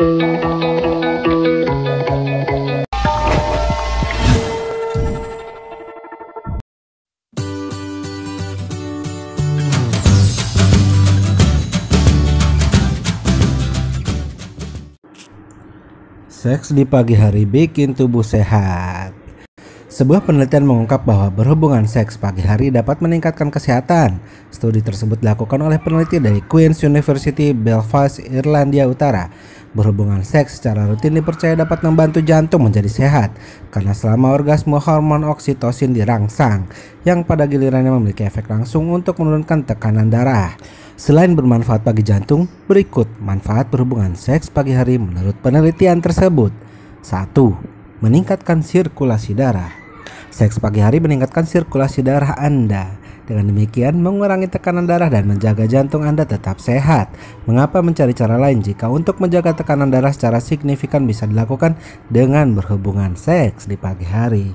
Seks di pagi hari bikin tubuh sehat. Sebuah penelitian mengungkap bahwa berhubungan seks pagi hari dapat meningkatkan kesehatan. Studi tersebut dilakukan oleh peneliti dari Queen's University Belfast, Irlandia Utara. Berhubungan seks secara rutin dipercaya dapat membantu jantung menjadi sehat karena selama orgasme hormon oksitosin dirangsang yang pada gilirannya memiliki efek langsung untuk menurunkan tekanan darah. Selain bermanfaat bagi jantung, berikut manfaat berhubungan seks pagi hari menurut penelitian tersebut. 1. Meningkatkan sirkulasi darah. Seks pagi hari meningkatkan sirkulasi darah Anda. Dengan demikian, mengurangi tekanan darah dan menjaga jantung Anda tetap sehat. Mengapa mencari cara lain jika untuk menjaga tekanan darah secara signifikan bisa dilakukan dengan berhubungan seks di pagi hari?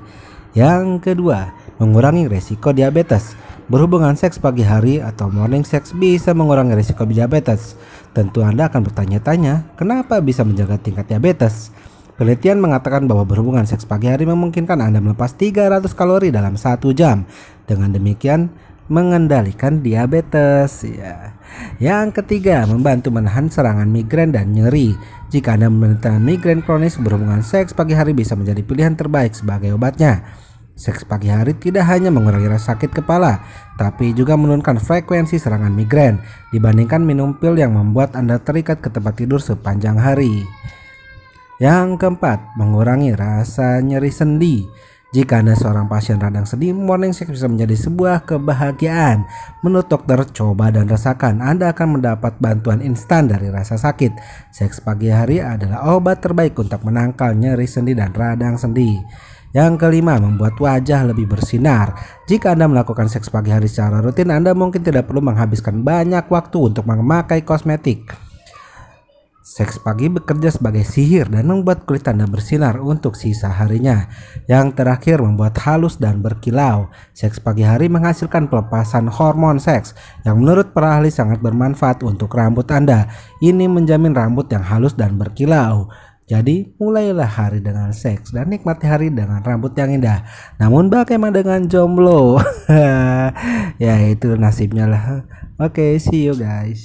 Yang kedua, mengurangi resiko diabetes. Berhubungan seks pagi hari atau morning sex bisa mengurangi risiko diabetes. Tentu Anda akan bertanya-tanya, kenapa bisa menjaga tingkat diabetes? Penelitian mengatakan bahwa berhubungan seks pagi hari memungkinkan Anda melepas 300 kalori dalam satu jam. Dengan demikian, mengendalikan diabetes. Ya. Yang ketiga, membantu menahan serangan migrain dan nyeri. Jika Anda menderita migrain kronis, berhubungan seks pagi hari bisa menjadi pilihan terbaik sebagai obatnya. Seks pagi hari tidak hanya mengurangi rasa sakit kepala, tapi juga menurunkan frekuensi serangan migrain dibandingkan minum pil yang membuat Anda terikat ke tempat tidur sepanjang hari. Yang keempat, mengurangi rasa nyeri sendi. Jika Anda seorang pasien radang sendi, morning sex bisa menjadi sebuah kebahagiaan. Menurut dokter, coba dan rasakan Anda akan mendapat bantuan instan dari rasa sakit. Seks pagi hari adalah obat terbaik untuk menangkal nyeri sendi dan radang sendi. Yang kelima, membuat wajah lebih bersinar. Jika Anda melakukan seks pagi hari secara rutin, Anda mungkin tidak perlu menghabiskan banyak waktu untuk memakai kosmetik. Seks pagi bekerja sebagai sihir dan membuat kulit Anda bersinar untuk sisa harinya. Yang terakhir, membuat halus dan berkilau. Seks pagi hari menghasilkan pelepasan hormon seks yang menurut para ahli sangat bermanfaat untuk rambut Anda. Ini menjamin rambut yang halus dan berkilau. Jadi mulailah hari dengan seks dan nikmati hari dengan rambut yang indah. Namun bagaimana dengan jomblo? ya itu nasibnya lah. Oke, okay, see you guys.